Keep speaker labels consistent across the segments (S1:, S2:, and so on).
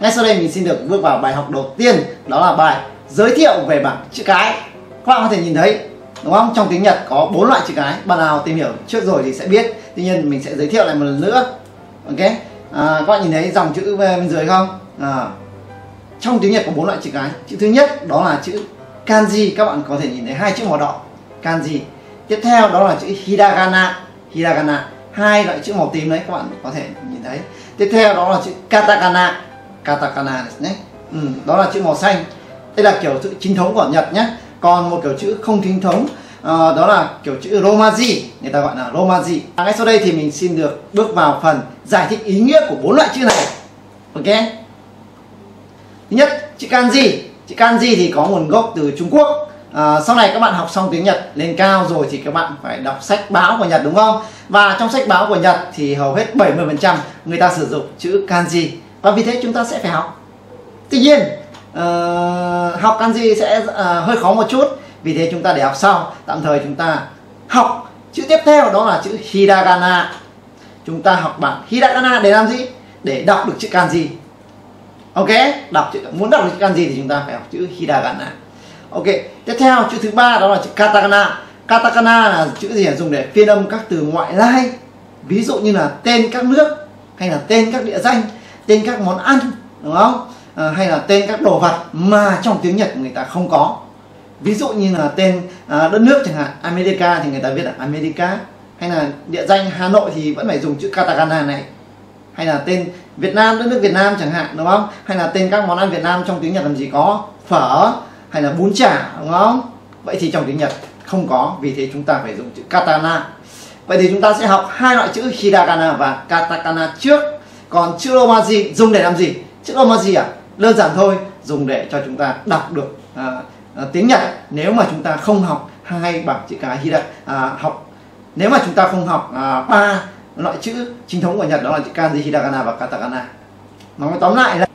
S1: ngay sau đây mình xin được bước vào bài học đầu tiên đó là bài giới thiệu về bảng chữ cái. Các bạn có thể nhìn thấy đúng không? Trong tiếng Nhật có bốn loại chữ cái bạn nào tìm hiểu trước rồi thì sẽ biết. Tuy nhiên mình sẽ giới thiệu lại một lần nữa. Ok? À, các bạn nhìn thấy dòng chữ bên dưới không? À, trong tiếng Nhật có bốn loại chữ cái. Chữ thứ nhất đó là chữ kanji. Các bạn có thể nhìn thấy hai chữ màu đỏ kanji. Tiếp theo đó là chữ hiragana. Hiragana hai loại chữ màu tím đấy các bạn có thể nhìn thấy. Tiếp theo đó là chữ katakana katakana đấy đó là chữ màu xanh. Đây là kiểu chữ chính thống của Nhật nhé. Còn một kiểu chữ không chính thống uh, đó là kiểu chữ Romaji. Người ta gọi là Romaji. À, ngay sau đây thì mình xin được bước vào phần giải thích ý nghĩa của bốn loại chữ này. Ok? Thứ nhất chữ kanji. Chữ kanji thì có nguồn gốc từ Trung Quốc. À, sau này các bạn học xong tiếng Nhật lên cao rồi thì các bạn phải đọc sách báo của Nhật đúng không? Và trong sách báo của Nhật thì hầu hết 70% người ta sử dụng chữ kanji và vì thế chúng ta sẽ phải học. Tuy nhiên uh, học kanji sẽ uh, hơi khó một chút. Vì thế chúng ta để học sau. Tạm thời chúng ta học chữ tiếp theo đó là chữ hiragana. Chúng ta học bảng hiragana để làm gì? Để đọc được chữ kanji ok? Đọc chữ muốn đọc được chữ kanji thì chúng ta phải học chữ hiragana. Ok tiếp theo chữ thứ ba đó là chữ katakana. Katakana là chữ gì dùng để phiên âm các từ ngoại lai. Ví dụ như là tên các nước hay là tên các địa danh tên các món ăn đúng không? À, hay là tên các đồ vật mà trong tiếng nhật người ta không có. Ví dụ như là tên à, đất nước chẳng hạn america thì người ta viết là america. Hay là địa danh hà nội thì vẫn phải dùng chữ katakana này. Hay là tên việt nam đất nước việt nam chẳng hạn đúng không? Hay là tên các món ăn việt nam trong tiếng nhật làm gì có? Phở hay là bún chả đúng không? Vậy thì trong tiếng nhật không có vì thế chúng ta phải dùng chữ katakana vậy thì chúng ta sẽ học hai loại chữ hiragana và katakana trước còn chữ romaji dùng để làm gì? Chữ romaji à đơn giản thôi dùng để cho chúng ta đọc được à, à, tiếng nhật. Nếu mà chúng ta không học hai bảng chữ cái hira à, học nếu mà chúng ta không học à, ba loại chữ chính thống của nhật đó là chữ kanji hiragana và katakana. Nói tóm lại là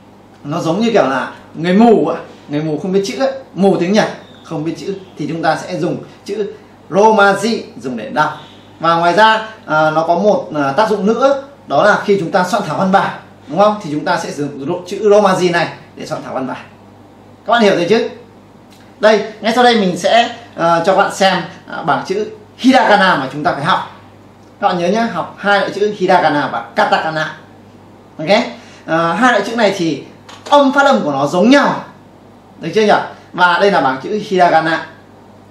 S1: nó giống như kiểu là người mù ạ. Người mù không biết chữ ấy, mù tiếng nhật không biết chữ thì chúng ta sẽ dùng chữ romaji dùng để đọc. Và ngoài ra à, nó có một à, tác dụng nữa đó là khi chúng ta soạn thảo văn bản đúng không? Thì chúng ta sẽ sử dụng chữ romaji này để soạn thảo văn bản. Các bạn hiểu rồi chứ? Đây ngay sau đây mình sẽ uh, cho các bạn xem uh, bảng chữ hiragana mà chúng ta phải học. Các bạn nhớ nhé học hai loại chữ hiragana và katakana. Ok? Uh, hai loại chữ này thì âm phát âm của nó giống nhau. Được chưa nhỉ? Và đây là bảng chữ hiragana.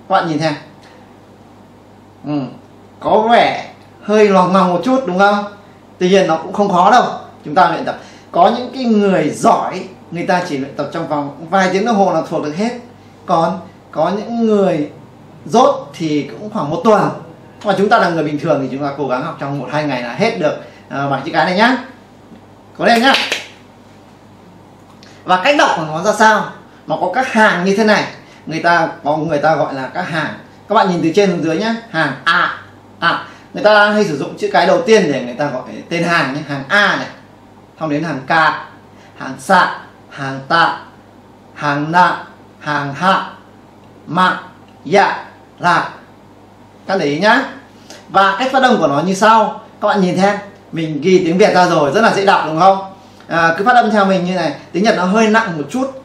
S1: Các bạn nhìn xem. Ừ. có vẻ hơi loằng ngoằng một chút đúng không? Tuy nhiên nó cũng không khó đâu. Chúng ta luyện tập. Có những cái người giỏi người ta chỉ luyện tập trong vòng vài tiếng đồng hồ là thuộc được hết. Còn có những người dốt thì cũng khoảng một tuần. Mà chúng ta là người bình thường thì chúng ta cố gắng học trong một hai ngày là hết được. Ờ, uh, bảng chữ cái này nhá. Có lên nhá. Và cách đọc của nó ra sao? Nó có các hàng như thế này. Người ta có người ta gọi là các hàng. Các bạn nhìn từ trên xuống dưới nhé hàng a. À, người ta hay sử dụng chữ cái đầu tiên để người ta gọi tên hàng nhé hàng a này. Xong đến hàng k hàng xạ hàng tạ hàng nạ hàng hạ mạ dạ là các để ý nhá. Và cách phát âm của nó như sau. Các bạn nhìn xem mình ghi tiếng việt ra rồi rất là dễ đọc đúng không? À, cứ phát âm theo mình như này tiếng nhật nó hơi nặng một chút.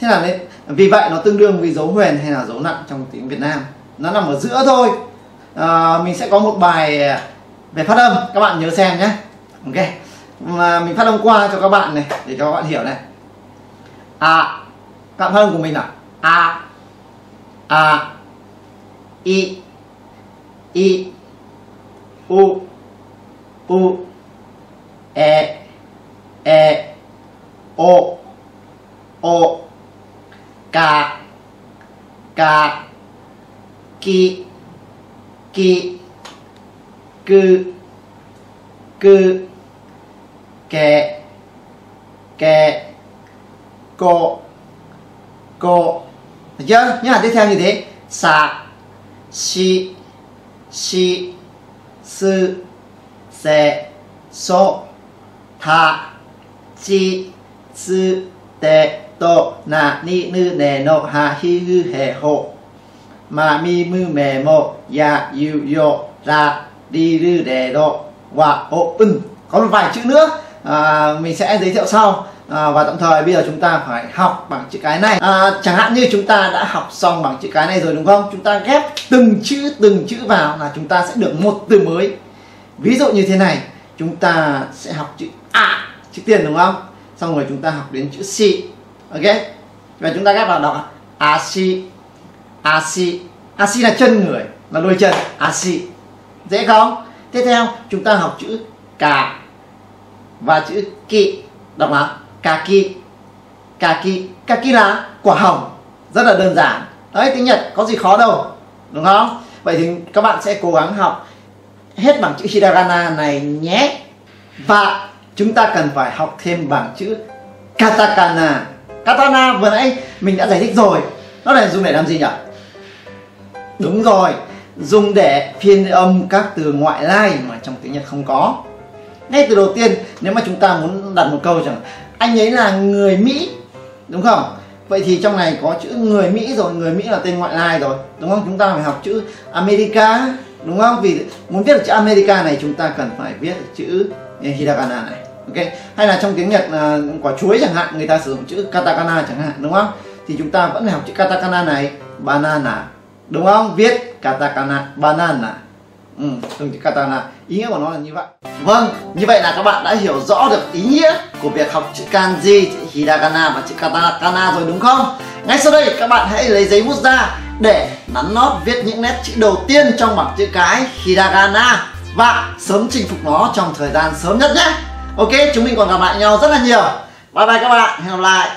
S1: Thế là đấy vì vậy nó tương đương với dấu huyền hay là dấu nặng trong tiếng việt nam. Nó nằm ở giữa thôi à, mình sẽ có một bài về phát âm các bạn nhớ xem nhé ok mà mình phát âm qua cho các bạn này để cho các bạn hiểu này à các phát âm của mình là a a i i u u e e o o k k ki きくくけけここ được chưa nhưng mà tiếp theo như thế sa si si sư se so ta chi sư te to na ni nu ne no ha hi hu he ho mà mi mư mè mô ya yu yo ra đi rư đề độ và ô ưng có một vài chữ nữa à, mình sẽ giới thiệu sau. À, và tạm thời bây giờ chúng ta phải học bằng chữ cái này. À, chẳng hạn như chúng ta đã học xong bằng chữ cái này rồi đúng không? Chúng ta ghép từng chữ từng chữ vào là chúng ta sẽ được một từ mới. Ví dụ như thế này chúng ta sẽ học chữ a chữ tiền đúng không? Xong rồi chúng ta học đến chữ si. Ok? Và chúng ta ghép vào đọc si asi asi là chân người là đôi chân. Asi dễ không? Tiếp theo chúng ta học chữ cà và chữ kỵ. Đọc là kỵ, cà kỵ. Là quả hồng. Rất là đơn giản. Đấy tiếng nhật có gì khó đâu. Đúng không? Vậy thì các bạn sẽ cố gắng học hết bảng chữ hiragana này nhé. Và chúng ta cần phải học thêm bảng chữ katakana. Katakana vừa nãy mình đã giải thích rồi. Nó là dùng để làm gì nhỉ? Đúng rồi, dùng để phiên âm các từ ngoại lai mà trong tiếng nhật không có. Ngay từ đầu tiên, nếu mà chúng ta muốn đặt một câu rằng, anh ấy là người mỹ đúng không? Vậy thì trong này có chữ người mỹ rồi, người mỹ là tên ngoại lai rồi, đúng không? Chúng ta phải học chữ america, đúng không? Vì muốn viết được chữ america này, chúng ta cần phải viết chữ ờ, hiragana này, ok? Hay là trong tiếng nhật là quả chuối chẳng hạn, người ta sử dụng chữ katakana chẳng hạn, đúng không? Thì chúng ta vẫn phải học chữ katakana này, banana đúng không? Viết katakana banana. Ừ, dùng chữ katakana ý nghĩa của nó là như vậy. Vâng như vậy là các bạn đã hiểu rõ được ý nghĩa của việc học chữ kanji chữ hiragana và chữ katakana rồi đúng không? Ngay sau đây các bạn hãy lấy giấy bút ra để nắn nót viết những nét chữ đầu tiên trong bảng chữ cái hiragana. Và sớm chinh phục nó trong thời gian sớm nhất nhé. Ok chúng mình còn gặp lại nhau rất là nhiều. Bye bye các bạn. Hẹn gặp lại.